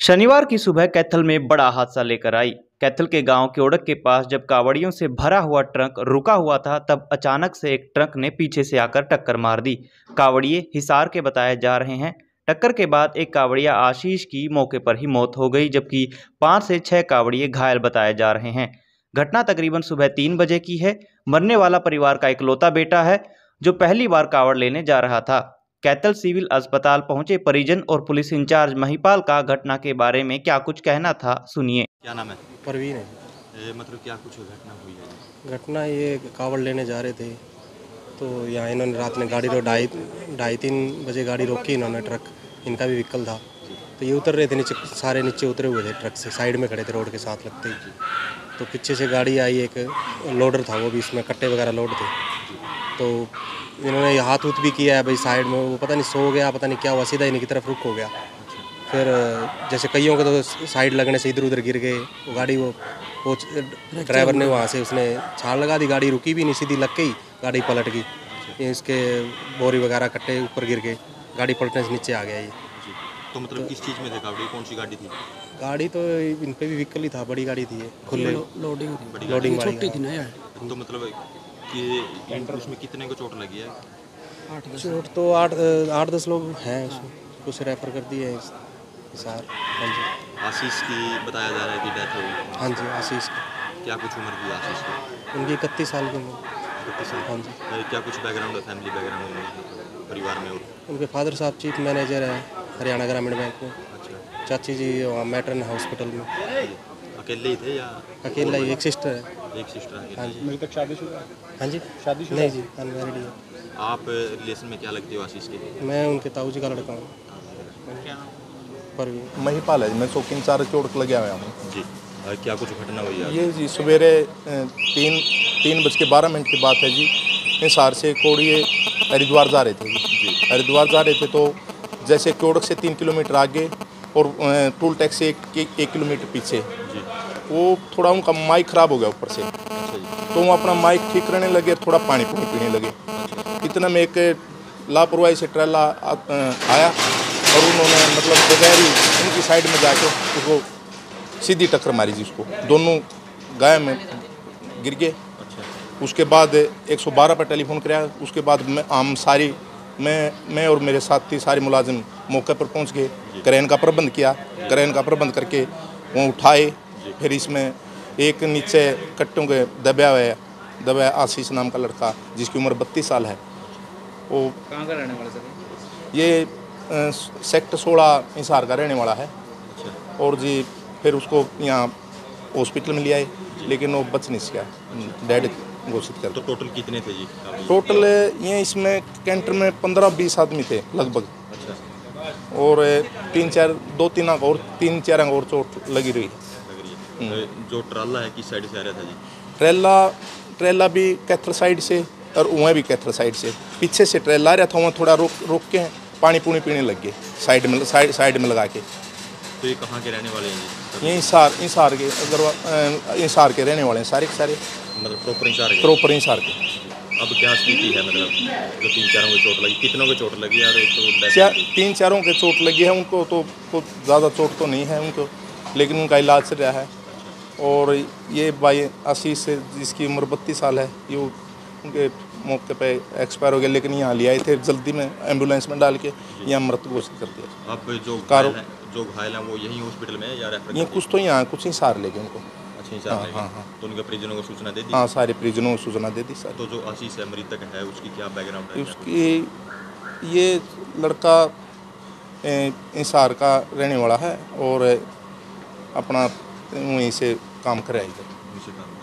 शनिवार की सुबह कैथल में बड़ा हादसा लेकर आई। कैथल के गाँव केवड़क के पास जब कावड़ियों से भरा हुआ ट्रक रुका हुआ था, तब अचानक से एक ट्रक ने पीछे से आकर टक्कर मार दी। कावड़िए हिसार के बताए जा रहे हैं। टक्कर के बाद एक कावड़िया आशीष की मौके पर ही मौत हो गई, जबकि पाँच से छह कावड़िए घायल बताए जा रहे हैं। घटना तकरीबन सुबह तीन बजे की है। मरने वाला परिवार का इकलौता बेटा है, जो पहली बार कावड़ लेने जा रहा था। कैथल सिविल अस्पताल पहुँचे परिजन और पुलिस इंचार्ज महिपाल का घटना के बारे में क्या कुछ कहना था सुनिए। क्या नाम है? परवीन है। ए, मतलब क्या कुछ घटना हुई है? घटना ये कावड़ लेने जा रहे थे। तो यहाँ इन्होंने रात में गाड़ी रो ढाई ढाई तीन बजे गाड़ी रोकी इन्होंने ट्रक। इनका भी व्हीकल था। तो ये उतर रहे थे नीचे सारे नीचे उतरे हुए थे ट्रक से। साइड में खड़े थे रोड के साथ लगते ही। तो पीछे से गाड़ी आई एक लोडर था वो भी इसमें कट्टे वगैरह लोड थे। तो इन्होंने हाथ उत भी किया है भाई साइड में वो पता नहीं सो गया पता नहीं क्या हुआ सीधा इन्हीं की तरफ़ रुक हो गया। फिर जैसे कईयों के तो साइड लगने से इधर उधर गिर गए वो गाड़ी वो वो ड्राइवर ने वहाँ से उसने छाल लगा दी गाड़ी रुकी भी नहीं सीधी लग गई गाड़ी पलट गई। इसके बोरी वगैरह कट्टे ऊपर गिर गए गाड़ी पलटने से नीचे आ गया ये। तो मतलब किस चीज़ में थे कावड़ी कौन सी गाड़ी थी? गाड़ी तो इन पे भी व्हीकल ही था बड़ी गाड़ी थी खुले। लोडिंग लोडिंग वाली। थी ना यार। तो मतलब कि उसमें कितने को चोट लगी है? आठ चोट तो आठ आठ दस लोग हैं उसमें। कुछ रेफर कर दिए हैं हिसार हाँ जी। आशीष की बताया जा रहा है कि डेथ हुई हाँ जी आशीष की। क्या कुछ उम्र थी आशीष की? उनकी इकतीस साल की उम्र। इकतीस साल। हाँ जी। क्या कुछ बैकग्राउंड है फैमिली बैकग्राउंड है? परिवार में और? उनके फादर साहब चीफ मैनेजर हैं हरियाणा ग्रामीण बैंक में। अच्छा। चाची जी वहाँ मैटरन हॉस्पिटल में। अकेले ही थे या अकेला ही एक सिस्टर है। एक सिस्टर है हाँ जी। मेरी तक शादीशुदा? हाँ जी। शादी नहीं जी अनमेरिड है आप रिलेशन में क्या लगते हो आशीष के मैं उनके ताऊ जी का लड़का हूँ। परवीन। महिपाल है मैं चौकी इंचार्ज चोट लग गया हूँ। जी। क्या कुछ घटना हुई है ये जी सवेरे तीन तीन बज के बारह मिनट की बात है जी। हिसार से कोड़िए हरिद्वार जा रहे थे। जी। हरिद्वार जा रहे थे तो जैसे कोड़क से तीन किलोमीटर आगे और टोल टैक्स से एक, एक, एक किलोमीटर पीछे। वो थोड़ा उनका माइक ख़राब हो गया ऊपर से। अच्छा तो वो अपना माइक ठीक करने लगे थोड़ा पानी पुनी पीने लगे। इतना में एक लापरवाही से ट्रेला आया और उन्होंने मतलब बगैर ही उनकी साइड में जाके उसको सीधी टक्कर मारी जी उसको। दोनों गाय में गिर गए। अच्छा। उसके बाद 112 पर टेलीफोन कराया। उसके बाद मैं हम सारी मैं मैं और मेरे साथी सारे मुलाजिम मौके पर पहुँच गए। क्रेन का प्रबंध किया। क्रेन का प्रबंध करके वो उठाए। फिर इसमें एक नीचे कट्टों के दबा हुआ है दबा आशीष नाम का लड़का जिसकी उम्र बत्तीस साल है। वो कहाँ का रहने वाला सर? ये सेक्टर सोलह हिसार का रहने वाला है। अच्छा। और जी फिर उसको यहाँ हॉस्पिटल में ले आए लेकिन वो बच नहीं सका। डेड घोषित कर तो टोटल कितने थे जी? टोटल ये इसमें कैंटर में पंद्रह बीस आदमी थे लगभग। अच्छा। और तीन चार दो तीन और तीन चार और चोट लगी रही। है जो ट्राला है किस साइड से आ रहा था जी? ट्रेला ट्रेला भी कैथल साइड से और वहाँ भी कैथल साइड से। पीछे से ट्रेला आ रहा था वहाँ थोड़ा रोक रोक के पानी पूनी पीने लग गए साइड में साइड साइड में लगा के। तो ये कहाँ के रहने वाले हैं ये इंसार इंसार के अगर इंसार के रहने वाले हैं सारे के सारे। मतलब प्रॉपर इंचार है प्रॉपर इंसार के। अब क्या स्थिति है मतलब जो तीन चारों को चोट लगी कितनों को चोट लगी और एक तो चार तीन चारों के चोट लगी है उनको तो कुछ ज़्यादा चोट तो नहीं है उनको लेकिन उनका इलाज चल रहा है। और ये भाई आशीष से जिसकी उम्र बत्तीस साल है ये उनके मौके पे एक्सपायर हो गया लेकिन यहाँ ले आए थे जल्दी में एंबुलेंस में डाल के यहाँ मृत घोषित कर दिया। अब जो कारो- जो घायल हैं वो यहीं हॉस्पिटल में है या रेफर ये कुछ तो यहाँ कुछ ही सार ले गए उनको। अच्छा हाँ, हाँ, हाँ। तो उनके परिजनों को सूचना दे दी? हाँ सारे परिजनों को सूचना दे दी सर। तो जो आशीष है मृतक है उसकी क्या बैकग्राउंड है? उसकी ये लड़का इंसार का रहने वाला है और अपना वहीं से काम कर